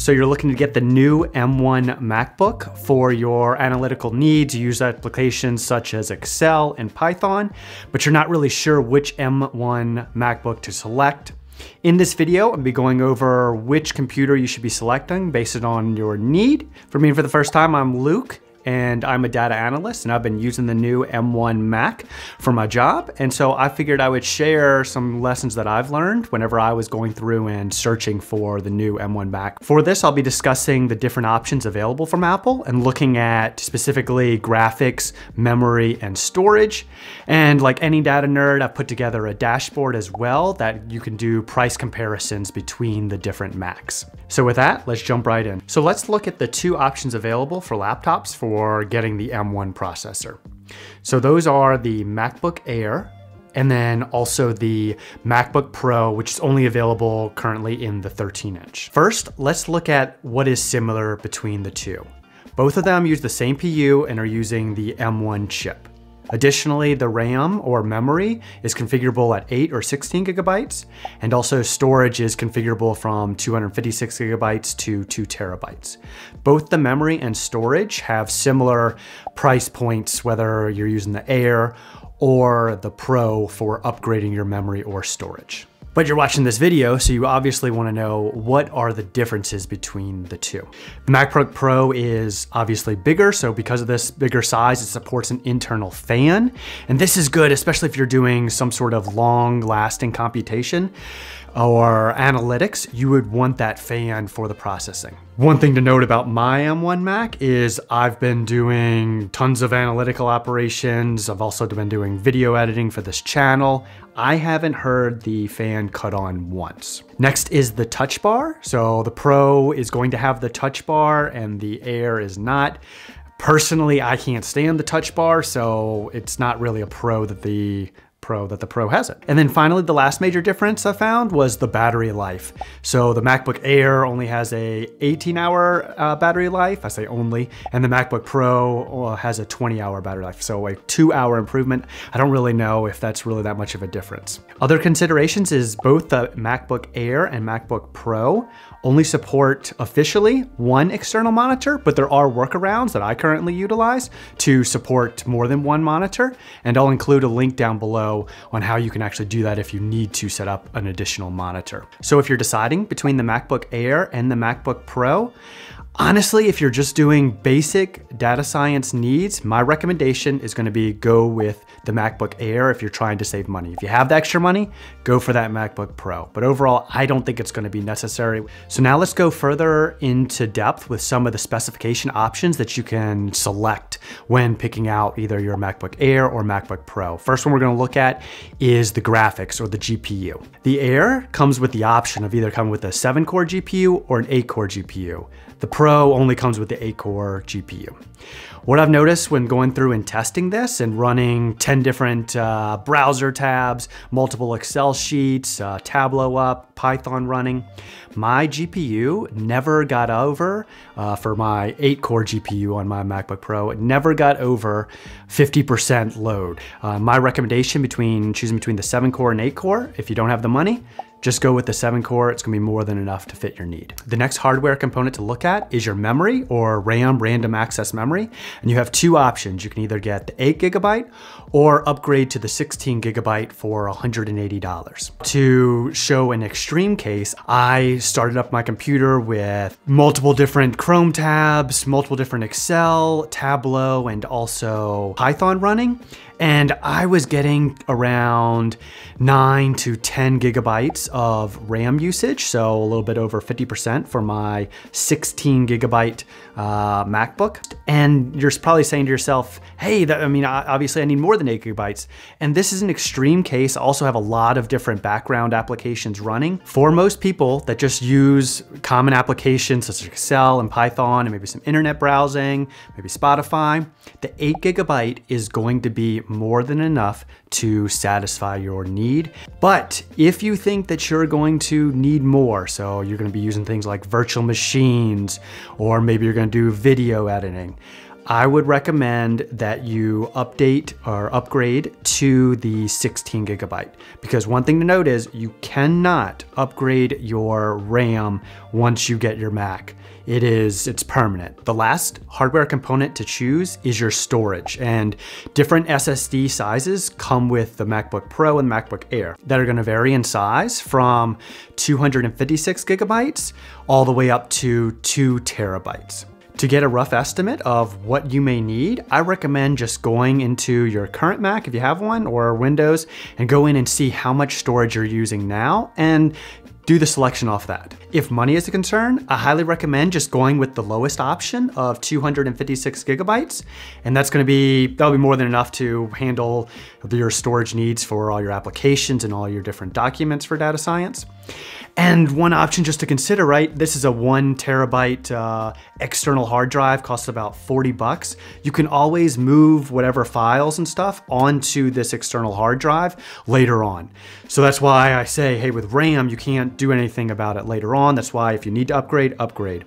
So you're looking to get the new M1 MacBook for your analytical needs. Use applications such as Excel and Python, but you're not really sure which M1 MacBook to select. In this video, I'll be going over which computer you should be selecting based on your need. For me, for the first time, I'm Luke, and I'm a data analyst and I've been using the new M1 Mac for my job. And so I figured I would share some lessons that I've learned whenever I was going through and searching for the new M1 Mac. For this, I'll be discussing the different options available from Apple and looking at specifically graphics, memory, and storage. And like any data nerd, I've put together a dashboard as well that you can do price comparisons between the different Macs. So with that, let's jump right in. So let's look at the two options available for laptops for for getting the M1 processor. So those are the MacBook Air and then also the MacBook Pro, which is only available currently in the 13 inch. First, let's look at what is similar between the two. Both of them use the same CPU and are using the M1 chip. Additionally, the RAM or memory is configurable at 8 or 16 gigabytes, and also storage is configurable from 256 gigabytes to 2 terabytes. Both the memory and storage have similar price points, whether you're using the Air or the Pro for upgrading your memory or storage. But you're watching this video, so you obviously wanna know what are the differences between the two. The MacBook Pro is obviously bigger, so because of this bigger size, it supports an internal fan. And this is good, especially if you're doing some sort of long lasting computation or analytics, you would want that fan for the processing. One thing to note about my M1 Mac is I've been doing tons of analytical operations. I've also been doing video editing for this channel. I haven't heard the fan cut on once. Next is the touch bar. So the Pro is going to have the touch bar and the Air is not. Personally, I can't stand the touch bar, so it's not really a pro that the Pro that the Pro hasn't. And then finally, the last major difference I found was the battery life. So the MacBook Air only has a 18 hour uh, battery life, I say only, and the MacBook Pro uh, has a 20 hour battery life. So a two hour improvement. I don't really know if that's really that much of a difference. Other considerations is both the MacBook Air and MacBook Pro only support officially one external monitor, but there are workarounds that I currently utilize to support more than one monitor. And I'll include a link down below on how you can actually do that if you need to set up an additional monitor. So if you're deciding between the MacBook Air and the MacBook Pro, Honestly, if you're just doing basic data science needs, my recommendation is gonna be go with the MacBook Air if you're trying to save money. If you have the extra money, go for that MacBook Pro. But overall, I don't think it's gonna be necessary. So now let's go further into depth with some of the specification options that you can select when picking out either your MacBook Air or MacBook Pro. First one we're gonna look at is the graphics or the GPU. The Air comes with the option of either coming with a seven core GPU or an eight core GPU. The Pro only comes with the 8 core GPU. What I've noticed when going through and testing this and running 10 different uh, browser tabs, multiple Excel sheets, uh, Tableau up, Python running, my GPU never got over, uh, for my 8 core GPU on my MacBook Pro, it never got over 50% load. Uh, my recommendation between choosing between the 7 core and 8 core, if you don't have the money, just go with the seven core, it's gonna be more than enough to fit your need. The next hardware component to look at is your memory or RAM, random access memory. And you have two options. You can either get the eight gigabyte or upgrade to the 16 gigabyte for $180. To show an extreme case, I started up my computer with multiple different Chrome tabs, multiple different Excel, Tableau, and also Python running. And I was getting around nine to 10 gigabytes of RAM usage, so a little bit over 50% for my 16 gigabyte uh, MacBook. And you're probably saying to yourself, hey, that, I mean, obviously I need more than eight gigabytes. And this is an extreme case. I also have a lot of different background applications running. For most people that just use common applications such as Excel and Python and maybe some internet browsing, maybe Spotify, the eight gigabyte is going to be more than enough to satisfy your need. But if you think that you're going to need more, so you're gonna be using things like virtual machines, or maybe you're gonna do video editing, I would recommend that you update or upgrade to the 16 gigabyte because one thing to note is you cannot upgrade your RAM once you get your Mac. It is, it's permanent. The last hardware component to choose is your storage and different SSD sizes come with the MacBook Pro and MacBook Air that are gonna vary in size from 256 gigabytes all the way up to two terabytes. To get a rough estimate of what you may need, I recommend just going into your current Mac if you have one or Windows and go in and see how much storage you're using now and do the selection off that. If money is a concern, I highly recommend just going with the lowest option of 256 gigabytes. And that's gonna be, that'll be more than enough to handle your storage needs for all your applications and all your different documents for data science. And one option just to consider, right? This is a one terabyte uh, external hard drive, costs about 40 bucks. You can always move whatever files and stuff onto this external hard drive later on. So that's why I say, hey, with RAM, you can't do anything about it later on. That's why if you need to upgrade, upgrade.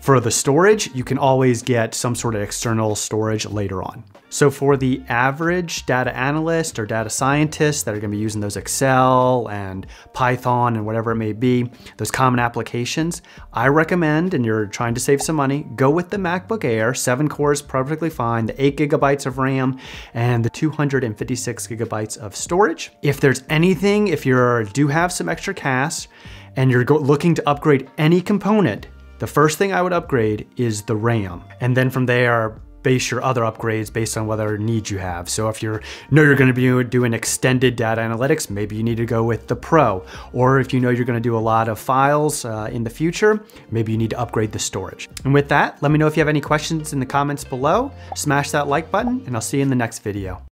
For the storage, you can always get some sort of external storage later on. So for the average data analyst or data scientist that are gonna be using those Excel and Python and whatever it may be, those common applications, I recommend, and you're trying to save some money, go with the MacBook Air, seven cores, perfectly fine, the eight gigabytes of RAM and the 256 gigabytes of storage. If there's anything, if you do have some extra cash and you're looking to upgrade any component, the first thing I would upgrade is the RAM. And then from there, base your other upgrades based on whether needs you have. So if you know you're going to be doing extended data analytics, maybe you need to go with the Pro. Or if you know you're going to do a lot of files uh, in the future, maybe you need to upgrade the storage. And with that, let me know if you have any questions in the comments below. Smash that like button and I'll see you in the next video.